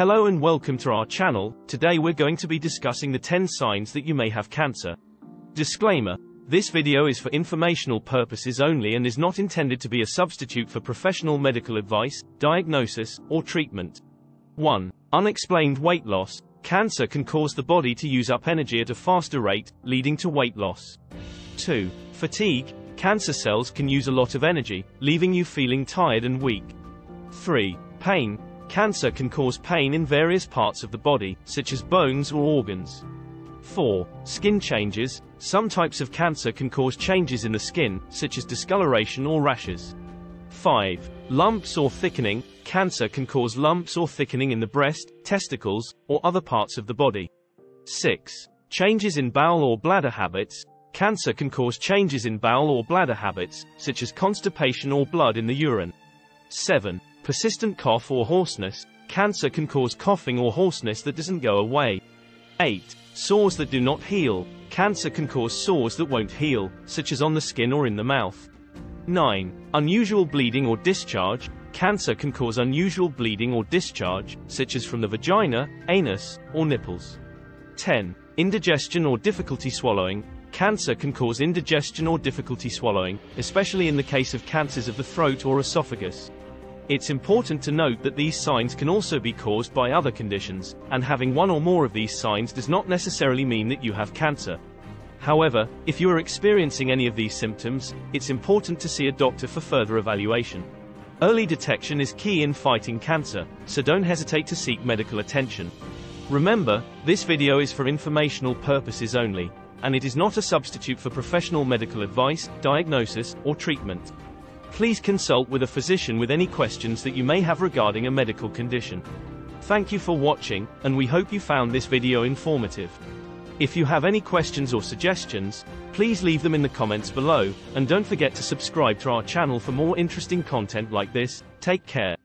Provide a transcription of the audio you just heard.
Hello and welcome to our channel. Today we're going to be discussing the 10 signs that you may have cancer. Disclaimer. This video is for informational purposes only and is not intended to be a substitute for professional medical advice, diagnosis, or treatment. 1. Unexplained weight loss. Cancer can cause the body to use up energy at a faster rate, leading to weight loss. 2. Fatigue. Cancer cells can use a lot of energy, leaving you feeling tired and weak. 3. Pain. Cancer can cause pain in various parts of the body, such as bones or organs. 4. Skin changes. Some types of cancer can cause changes in the skin, such as discoloration or rashes. 5. Lumps or thickening. Cancer can cause lumps or thickening in the breast, testicles, or other parts of the body. 6. Changes in bowel or bladder habits. Cancer can cause changes in bowel or bladder habits, such as constipation or blood in the urine. 7. Persistent cough or hoarseness. Cancer can cause coughing or hoarseness that doesn't go away. 8. Sores that do not heal. Cancer can cause sores that won't heal, such as on the skin or in the mouth. 9. Unusual bleeding or discharge. Cancer can cause unusual bleeding or discharge, such as from the vagina, anus, or nipples. 10. Indigestion or difficulty swallowing. Cancer can cause indigestion or difficulty swallowing, especially in the case of cancers of the throat or esophagus. It's important to note that these signs can also be caused by other conditions, and having one or more of these signs does not necessarily mean that you have cancer. However, if you are experiencing any of these symptoms, it's important to see a doctor for further evaluation. Early detection is key in fighting cancer, so don't hesitate to seek medical attention. Remember, this video is for informational purposes only, and it is not a substitute for professional medical advice, diagnosis, or treatment. Please consult with a physician with any questions that you may have regarding a medical condition. Thank you for watching, and we hope you found this video informative. If you have any questions or suggestions, please leave them in the comments below, and don't forget to subscribe to our channel for more interesting content like this. Take care.